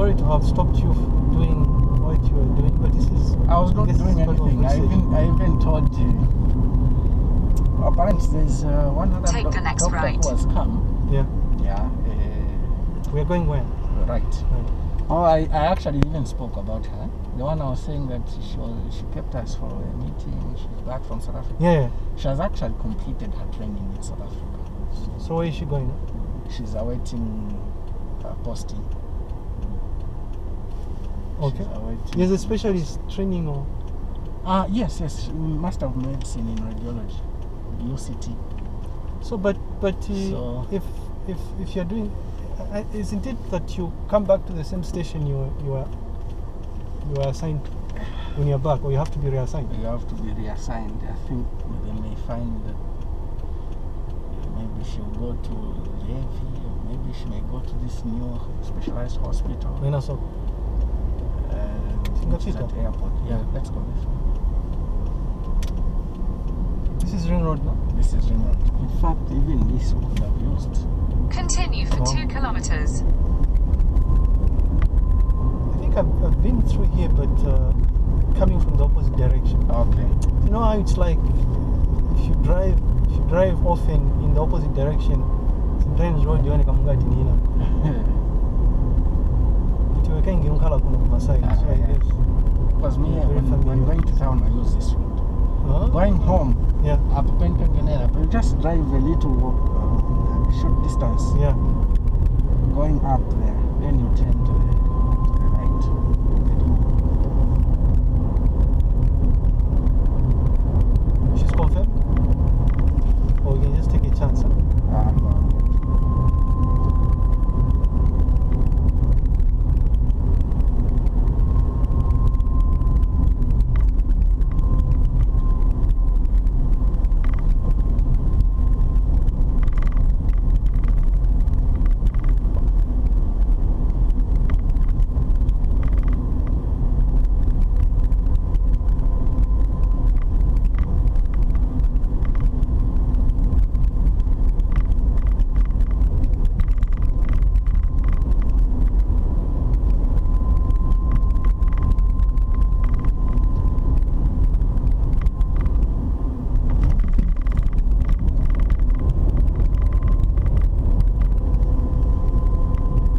sorry to have stopped you f- doing what you were doing, but this is. I was not guess doing it's part of anything. I research. even I even told you. Apparently, there's uh, one other Take the doc- next doctor right. who has come. Yeah. Yeah. We are going where? Uh, right. Right. Oh, I, I actually even spoke about her. The one I was saying that she was, she kept us for a meeting. She's back from South Africa. Yeah. yeah. She has actually completed her training in South Africa. So where is she going? She's awaiting her posting. Okay. There's a specialist training or. Ah, yes, yes. Master of Medicine in Radiology, UCT. So, but but uh, So- if if if you're doing, uh, isn't it that you come back to the same station you were you are you are assigned when you're back, or you have to be reassigned? You have to be reassigned. I think they may find that maybe she'll go to Levy or maybe she may go to this new specialized hospital. When I saw. Which is Singapore. at airport. Yeah, let's go this is Ring Road now. This is Ring Road. In fact, even this we could have used. Continue for Oh. 2 kilometers. I think I've, I've been through here, but uh, coming from the opposite direction. Okay. You know how it's like if you drive if you drive often in the opposite direction, sometimes road you kama ngati nina. Kitiweka ingi nkala kuno kumasai. Ah, So I yeah. Because me, when, when going to town, I use this road. Huh? Going home, Yeah. up Pentanganera, but you just drive a little uh, short distance. Yeah. Going up there, then you turn to the, to the right. She's confirmed? Or you can just take a chance? Huh? Um,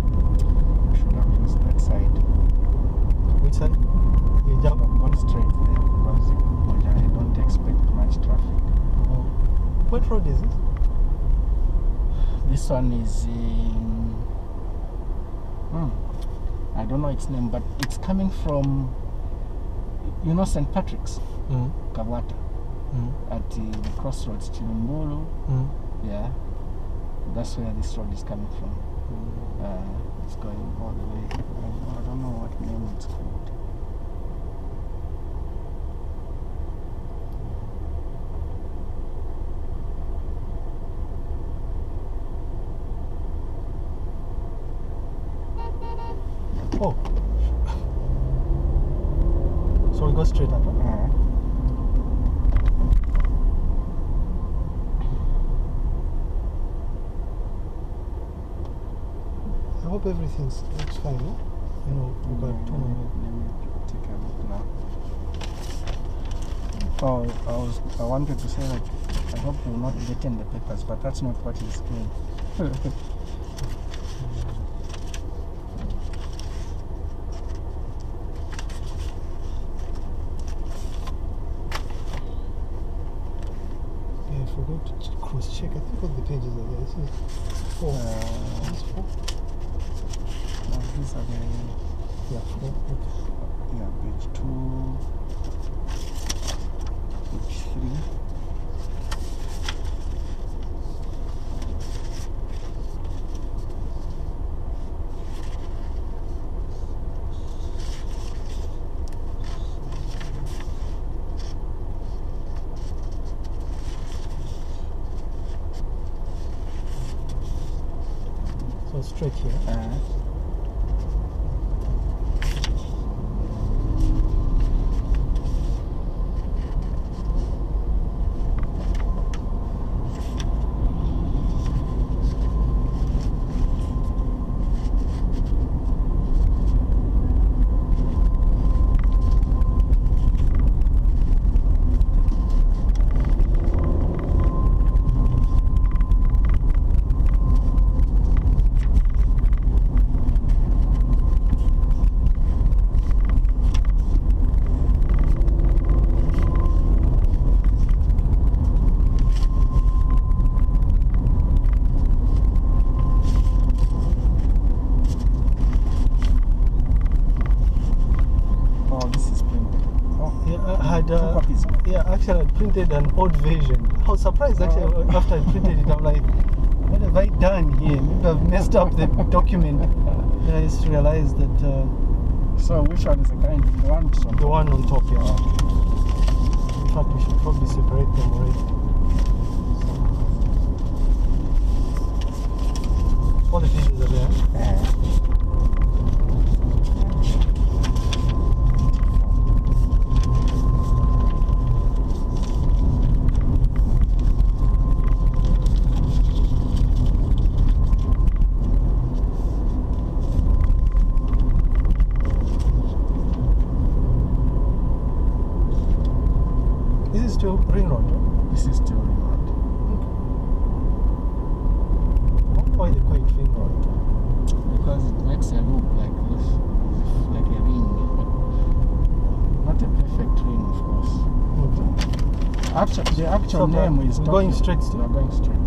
I should have used that side. Which side? You Should jump. have gone straight there because I don't expect much traffic. Oh. What road is this? This one is in. Hmm, I don't know its name, but it's coming from. You know St. Patrick's, Mm. Kabwata, Mm. at uh, the crossroads, Chilimbulu. Mm. Yeah, that's where this road is coming from. Uh, it's going all the way. I, I don't know what name it's called. Oh. So we go straight up. Huh? Uh, I hope everything's looks fine. No? You know, we got two let, me, more. let me take a look now. Oh, I was I wanted to say that I hope you're not getting the papers, but that's not what he's doing. I forgot to cross check. I think all the pages are there. This is four. Uh, This is four. no, these are the Yeah, four. Okay. yeah page two, page three. Straight here. Uh, printed an old version. I was surprised actually Oh. after I printed it. I'm like, what have I done here? Maybe I've messed up the document. Then I just realized that uh, So which one is the kind? The one from the one on top, yeah. In fact, we should probably separate them already. All the pieces are there. Uh, still ring road. this is still remote. I wonder why they call it ring road. Because it makes a loop like this, like a ring. But not a perfect ring, of course. Okay. Actual, the actual So, name is Tokyo. going straight still? Are going straight.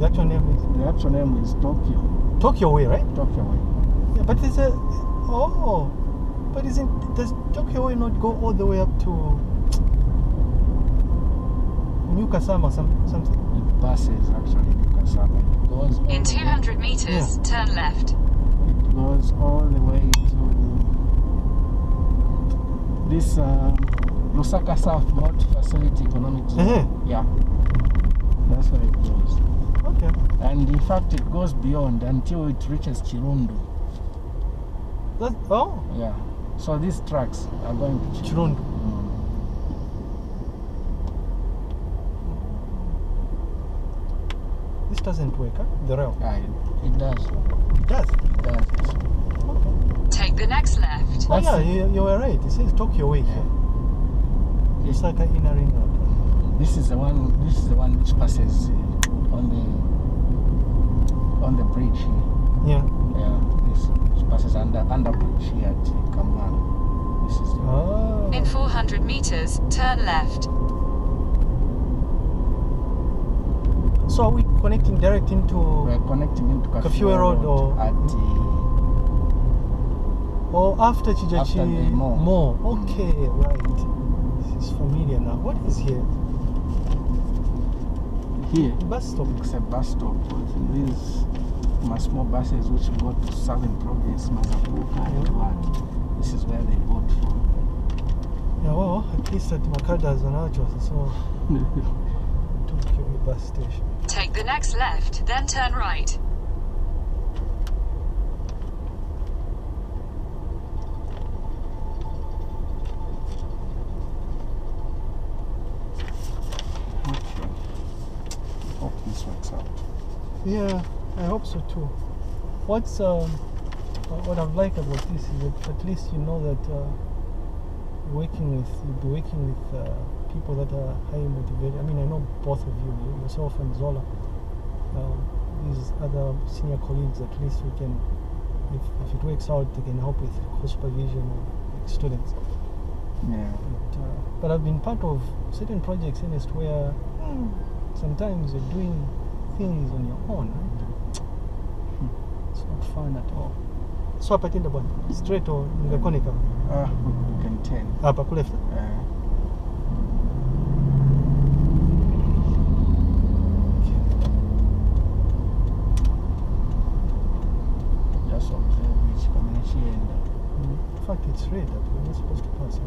The actual name is The actual name is Tokyo. Tokyo Way, right? Tokyo Way. Yeah, but there's a oh, but isn't does Tokyo Way not go all the way up to New Kasama some something? It passes actually Kasama. It goes In the way- 200 meters, turn left. It goes all the way to this uh, Lusaka South Port Facility Economic Zone. Eh. Yeah, that's where it goes. Okay. And in fact, it goes beyond until it reaches Chirundu. That oh Yeah. So these tracks are going to Chirundu. Chirundu. Mm. This doesn't work, huh? The rail. Yeah, it, it does. It does. It does. Okay. Take the next left. Oh That's yeah, you, you were right. It says Tokyo Way here. like an Inner Ring Road. this is the one. This is the one which passes on the on the bridge here. Yeah. Yeah, this which passes under under bridge here at Kamwana. This is the Oh. In 400 meters, turn left. So are we connecting direct into We're connecting into Kafue Road or- at the or after Chijachi After mall. Mall. Mm. Okay, right. This is familiar now. What is here? here. Bus stop. It's a bus stop. These my small buses which go to southern province, Mazapuka oh. and what. This is where they bought from. Yeah, well, at least at Makada's wanacho so Tokyo bus station. Take the next left, then turn right. Okay. Hope this works out. Yeah, I hope so too. What's um, what I like about this is that at least you know that uh, you're working with you'll be working with uh, people that are highly motivated. I mean, I know both of you, you- yourself and Zola. Um, these other senior colleagues, at least we can, if, if it works out, they can help with co-supervision of like, students. Yeah. But, uh, but I've been part of certain projects in East where hmm, sometimes you're doing things on your own, right? It's not fun at all. So tenda bwana, straight or ningekoneka Ah, we, we can turn. hapa ku left. Uh, just observe which community and Mm. In it's red. We're not supposed to pass. Huh?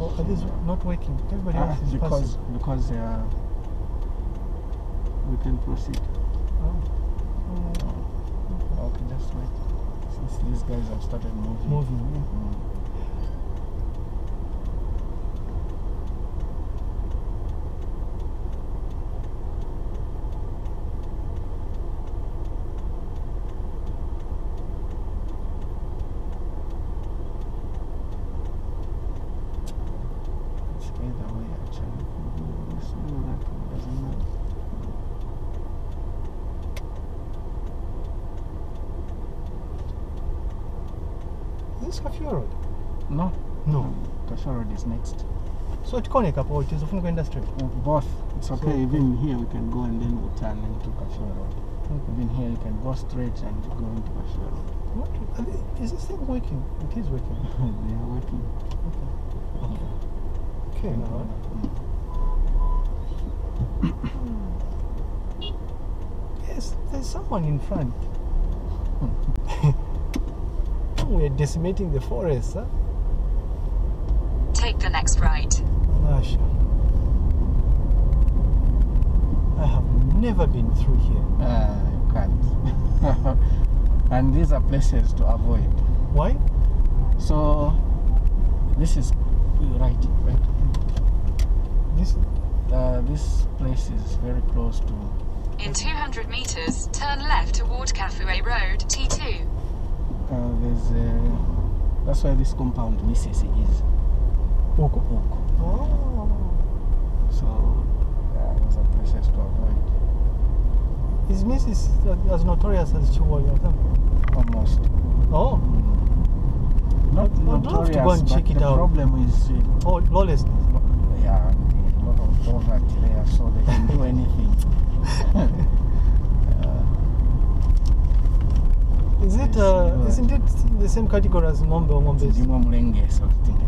Oh, are these not working? Everybody Ah, else is because passing. because uh, we can proceed. Oh. Oh, Okay, just wait. Since these guys have started moving. moving. Yeah. Mm. It's either way actually. This way or that way, doesn't matter. Is this Kafue Road? No. No. Kasha Road is next. So it koneka hapo it is kwenda straight. Uh, Both. It's okay. So- Even here we can go and then we'll turn into Kasha Road. within here you can go straight and go into Kafue Road. What? they- Is this thing working? It is working. they are working. Okay, now. Yes, there's someone in front. We're decimating the forest, huh? Take the next right. Asha. I have never been through here. Ah, you can't. and these are places to avoid. Why? So this is right, right. This Uh, this place is very close to. In 200 meters, turn left toward Kafue Road, T2. Uh, there's a, that's why this compound Misisi is Oko. Oko. Oh. So yeah, those are places to avoid. Is Misisi as notorious as Chihuahua? Almost. Oh. Not I'd love to notorious, go and but check it the out. problem is, uh, Oh, lawlessness. yeah, a lot of poverty there, so they can do anything. uh, Is it, Yes, uh, you are. isn't it the same category as Ngombe or Ngombe? Ndimo Mlenge sort of thing.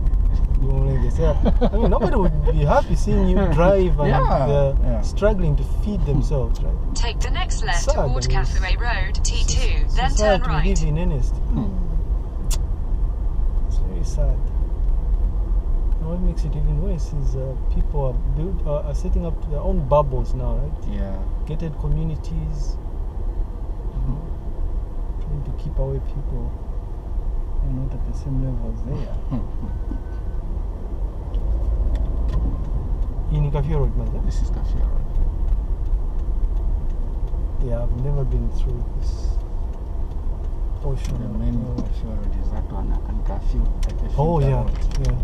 Yeah. I mean, nobody would be happy seeing you drive and Yeah, they're yeah. struggling to feed themselves, right? Take the next left Sad, toward I Road, T2, then turn Society we right. live in earnest. It's very sad. And what makes it even worse is uh, people are build, uh, are setting up their own bubbles now, right? Yeah. Gated communities, trying to keep away people who are not at the same level as they are. In Kafue Road, man. This is Kafue Road. Yeah, I've never been through this portion. The main Kafue Road is that one, and Kafue. like Oh yeah, road. yeah.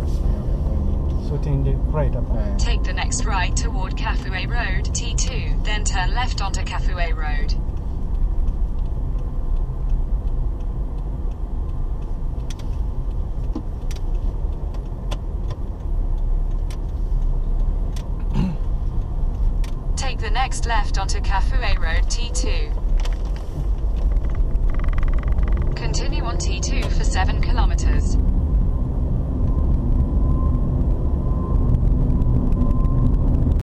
That's where we're going into. So taking the right up. huh? Take the next right toward Kafue Road, T2, then turn left onto Kafue Road. Take the left onto Kafue Road, T2. Continue on T2 for 7 kilometers.